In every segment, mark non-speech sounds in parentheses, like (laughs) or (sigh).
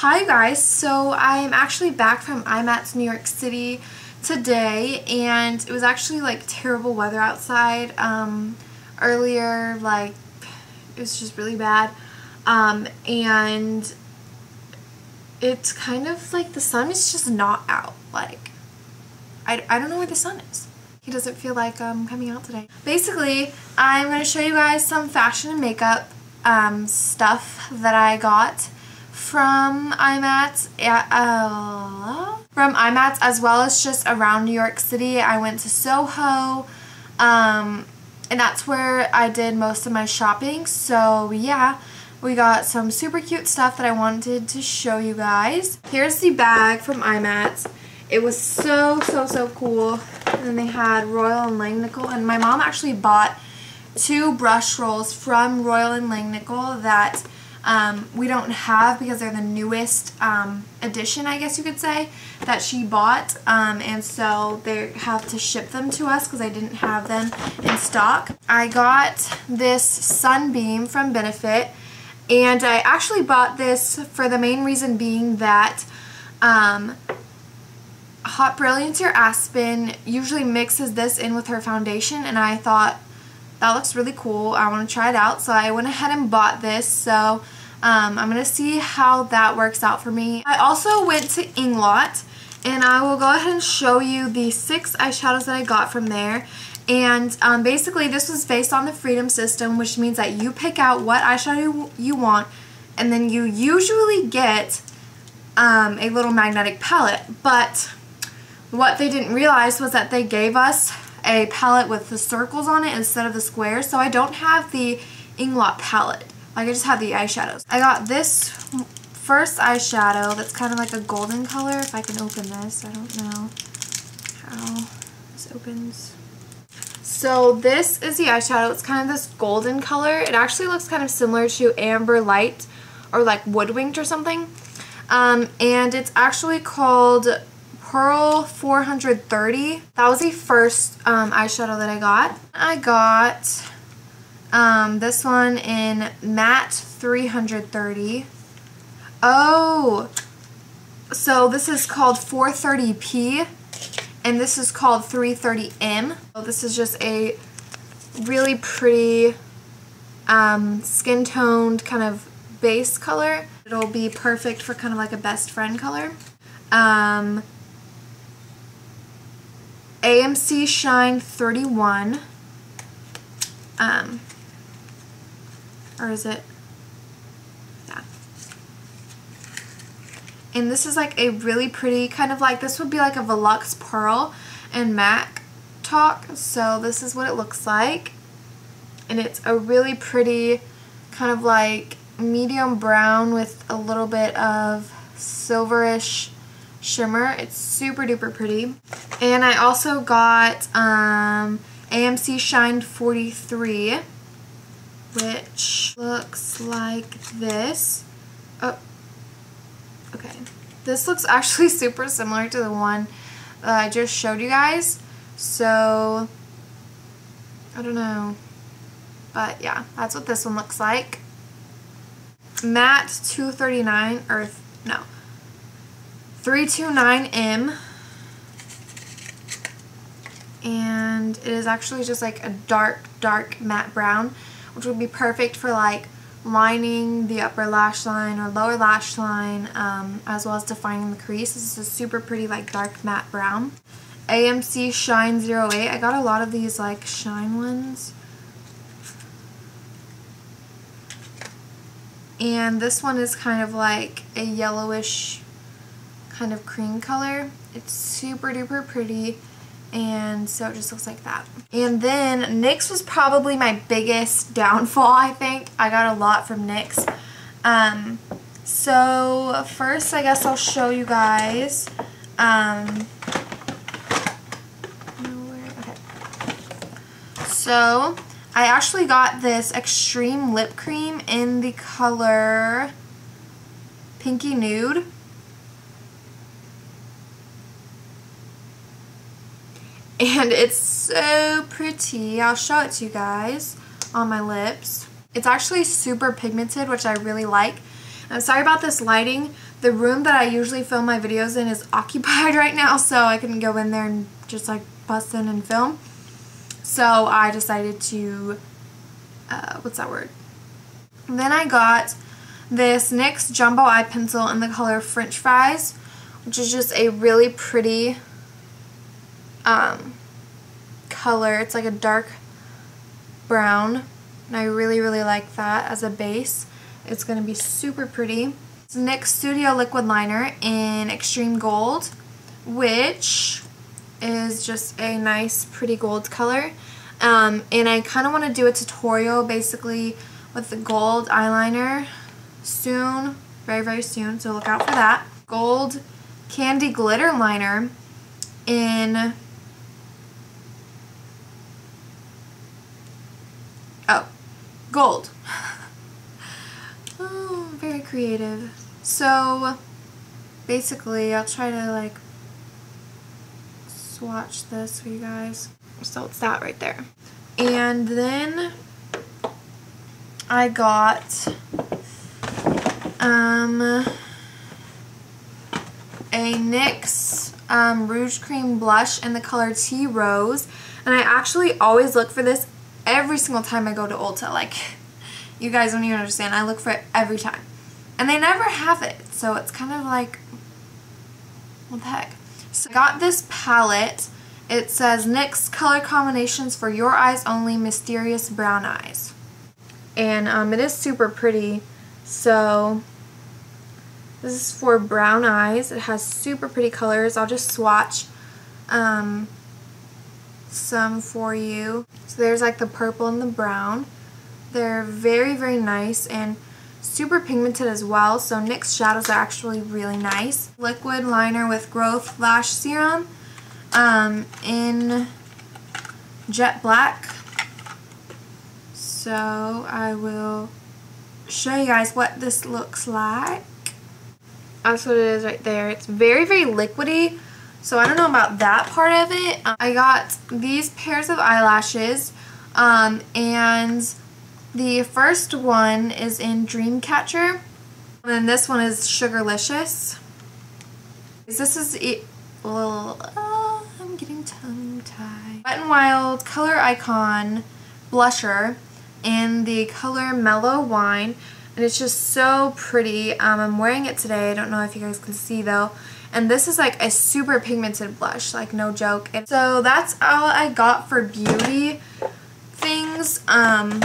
Hi guys, so I'm actually back from IMATS New York City today and it was actually like terrible weather outside um, earlier like it was just really bad. Um, and it's kind of like the sun is just not out like I, I don't know where the sun is. He doesn't feel like um, coming out today. Basically I'm going to show you guys some fashion and makeup um, stuff that I got from IMATS, Yeah, uh, from IMATS as well as just around New York City. I went to Soho, um, and that's where I did most of my shopping. So yeah, we got some super cute stuff that I wanted to show you guys. Here's the bag from IMATS. It was so, so, so cool. And then they had Royal and Langnickel. And my mom actually bought two brush rolls from Royal and Langnickel that um, we don't have because they're the newest um, edition, I guess you could say, that she bought. Um, and so they have to ship them to us because I didn't have them in stock. I got this Sunbeam from Benefit. And I actually bought this for the main reason being that um, Hot Brilliance or Aspen usually mixes this in with her foundation. And I thought, that looks really cool. I want to try it out. So I went ahead and bought this. So um, I'm going to see how that works out for me. I also went to Inglot and I will go ahead and show you the six eyeshadows that I got from there. And um, basically this was based on the Freedom System which means that you pick out what eyeshadow you want and then you usually get um, a little magnetic palette. But what they didn't realize was that they gave us a palette with the circles on it instead of the squares. So I don't have the Inglot palette. Like I just have the eyeshadows. I got this first eyeshadow that's kind of like a golden color. If I can open this, I don't know how this opens. So this is the eyeshadow. It's kind of this golden color. It actually looks kind of similar to Amber Light or like Woodwinked or something. Um, and it's actually called Pearl 430. That was the first um, eyeshadow that I got. I got um, this one in matte 330. Oh, so this is called 430p and this is called 330m. So this is just a really pretty um, skin toned kind of base color. It'll be perfect for kind of like a best friend color. Um, AMC Shine 31. Um, or is it? Yeah. And this is like a really pretty, kind of like, this would be like a Veluxe Pearl and MAC talk. So this is what it looks like. And it's a really pretty, kind of like medium brown with a little bit of silverish shimmer. It's super duper pretty. And I also got um, AMC Shine 43 which looks like this. Oh, okay. This looks (laughs) actually super similar to the one that I just showed you guys. So, I don't know. But yeah, that's what this one looks like. Matte 239, or no, 329M. And it is actually just like a dark, dark matte brown which would be perfect for like lining the upper lash line or lower lash line um, as well as defining the crease. This is a super pretty like dark matte brown. AMC Shine 08. I got a lot of these like shine ones. And this one is kind of like a yellowish kind of cream color. It's super duper pretty and so it just looks like that. And then NYX was probably my biggest downfall, I think. I got a lot from NYX. Um, so first, I guess I'll show you guys. Um, okay. So I actually got this extreme lip cream in the color Pinky Nude. And it's so pretty. I'll show it to you guys on my lips. It's actually super pigmented, which I really like. I'm sorry about this lighting. the room that I usually film my videos in is (laughs) occupied right now, so I couldn't go in there and just like bust in and film. So I decided to, uh, what's that word? then I got this NYX Jumbo Eye Pencil in the color French Fries, which is just a really pretty um, color. It's like a dark brown, and I really, really like that as a base. It's going to be super pretty. It's NYX Studio Liquid Liner in Extreme Gold, which is just a nice, pretty gold color. Um, and I kind of want to do a tutorial basically with the gold eyeliner soon, very, very soon, so look out for that. Gold Candy Glitter Liner in, oh, gold. oh, very creative. So, basically, I'll try to, like, swatch this for you guys. So it's that right there. And then I got um, a NYX um, Rouge Cream Blush in the color Tea Rose. And I actually always look for this every single time I go to Ulta. Like, you guys don't even understand. I look for it every time. And they never have it. So it's kind of like, what the heck. So I got this palette. It says NYX Color Combinations for Your Eyes Only Mysterious Brown Eyes. And um, it is super pretty. So this is for brown eyes. It has super pretty colors. I'll just swatch um, some for you. So there's like the purple and the brown. They're very, very nice and super pigmented as well. So NYX shadows are actually really nice. Liquid liner with growth lash serum um, in jet black. So I will show you guys what this looks like. That's what it is right there. It's very, very liquidy. So I don't know about that part of it. Um, I got these pairs of eyelashes. Um, and the first one is in Dreamcatcher. And then this one is Sugarlicious. This is it. Oh, I'm getting tongue-tied. Wet n Wild Color Icon Blusher in the color Mellow Wine. And it's just so pretty. Um, I'm wearing it today. I don't know if you guys can see though. And this is like a super pigmented blush, like no joke. And so that's all I got for beauty things. Um,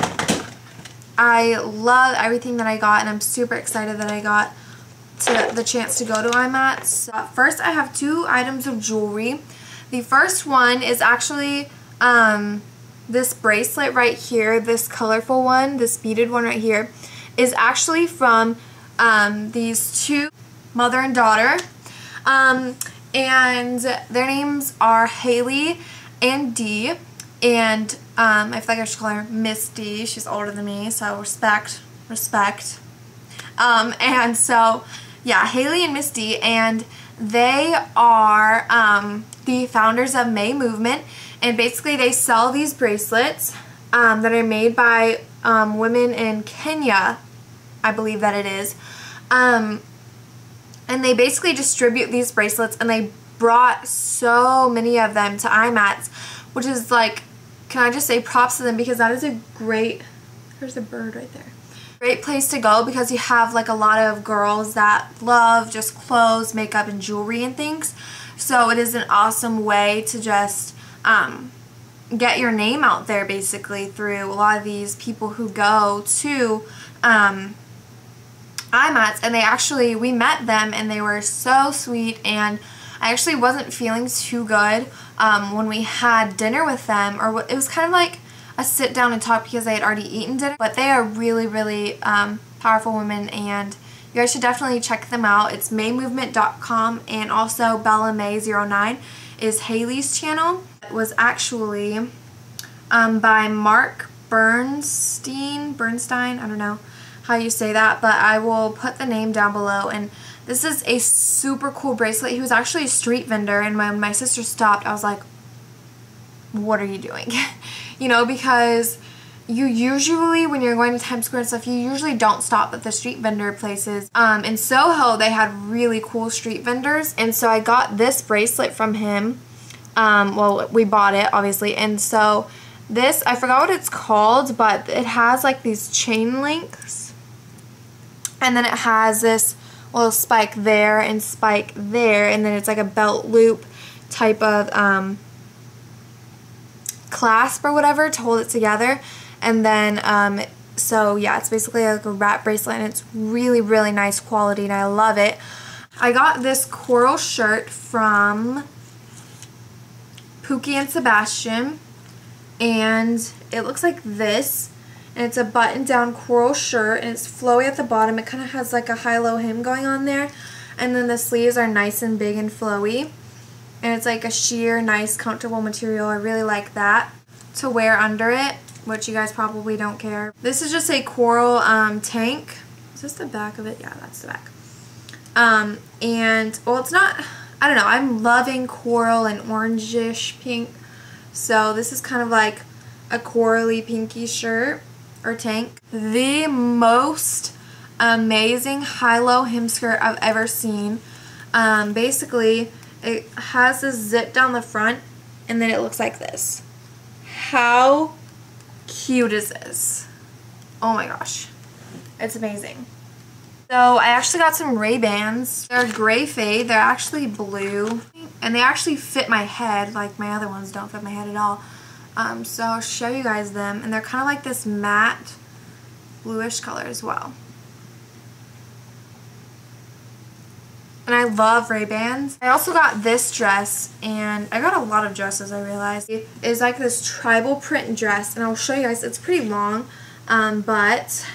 I love everything that I got and I'm super excited that I got to the chance to go to IMATS. So first I have two items of jewelry. The first one is actually um, this bracelet right here, this colorful one, this beaded one right here, is actually from um, these two, mother and daughter. Um, and their names are Haley and Dee. And um, I feel like I should call her Miss D. She's older than me, so respect, respect. Um, and so, yeah, Haley and Miss D. And they are um, the founders of Mae Movement and basically they sell these bracelets um, that are made by um, women in Kenya, I believe that it is. And they basically distribute these bracelets and they brought so many of them to IMATS, which is like, can I just say props to them because that is a great, there's a bird right there. Great place to go because you have like a lot of girls that love just clothes, makeup, and jewelry and things. So it is an awesome way to just um, get your name out there basically through a lot of these people who go to um, IMATS and they actually, we met them and they were so sweet and I actually wasn't feeling too good um, when we had dinner with them or it was kind of like a sit down and talk because I had already eaten dinner but they are really really um, powerful women and you guys should definitely check them out. It's maemovement.com and also Bella Mae 09 is Haley's channel. It was actually um, by Mark Bernstein, Bernstein, I don't know how you say that, but I will put the name down below. And this is a super cool bracelet. He was actually a street vendor, and when my sister stopped, I was like, what are you doing? (laughs) you know, because you usually, when you're going to Times Square and stuff, you usually don't stop at the street vendor places. Um, in Soho, they had really cool street vendors. And so I got this bracelet from him. Um, well, we bought it, obviously. And so this, I forgot what it's called, but it has like these chain links. And then it has this little spike there and spike there. And then it's like a belt loop type of um, clasp or whatever to hold it together. And then, um, so yeah, it's basically like a wrap bracelet and it's really, really nice quality and I love it. I got this coral shirt from Pookie and Sebastian and it looks like this and it's a button down coral shirt and it's flowy at the bottom. It kind of has like a high-low hem going on there and then the sleeves are nice and big and flowy and it's like a sheer, nice, comfortable material. I really like that to wear under it which you guys probably don't care. This is just a coral um, tank. Is this the back of it? Yeah, that's the back. Um, and, well, it's not, I don't know, I'm loving coral and orangish pink. So this is kind of like a corally pinky shirt or tank. The most amazing high-low hem skirt I've ever seen. Um, basically, it has this zip down the front and then it looks like this. How cute is this? Oh my gosh. It's amazing. So I actually got some Ray-Bans. They're gray fade. They're actually blue. And they actually fit my head like my other ones don't fit my head at all. Um, so I'll show you guys them. And they're kind of like this matte bluish color as well. And I love Ray-Bans. I also got this dress, and I got a lot of dresses, I realized. It is like this tribal print dress, and I'll show you guys. It's pretty long, um, but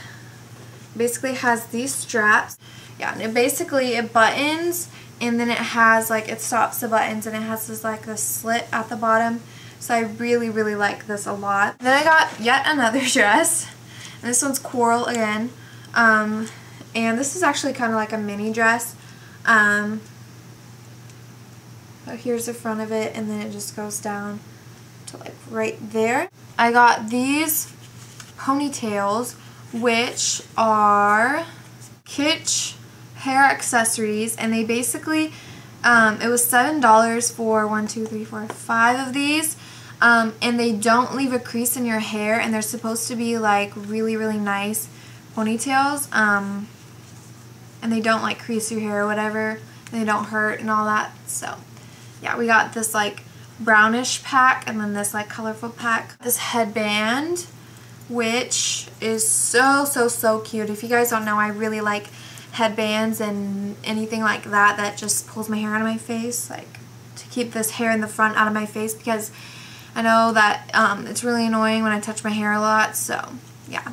basically has these straps. Yeah, and it basically, it buttons, and then it has, like, it stops the buttons, and it has this, like, this slit at the bottom. So I really, really like this a lot. Then I got yet another (laughs) dress, and this one's coral again. Um, and this is actually kind of like a mini dress. Um, but here's the front of it and then it just goes down to like right there. I got these ponytails which are Kitsch hair accessories and they basically um, it was seven dollars for one two three four five of these um, and they don't leave a crease in your hair and they're supposed to be like really really nice ponytails um, and they don't like crease your hair or whatever they don't hurt and all that so yeah we got this like brownish pack and then this like colorful pack. This headband which is so so so cute. If you guys don't know I really like headbands and anything like that that just pulls my hair out of my face like to keep this hair in the front out of my face because I know that um, it's really annoying when I touch my hair a lot so yeah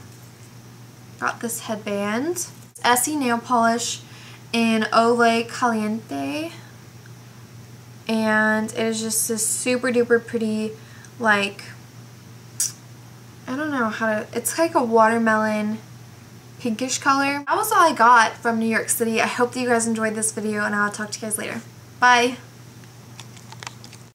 got this headband Essie nail polish in Ole Caliente. And it is just this super duper pretty, like, I don't know how to, it's like a watermelon pinkish color. That was all I got from New York City. I hope that you guys enjoyed this video and I'll talk to you guys later. Bye!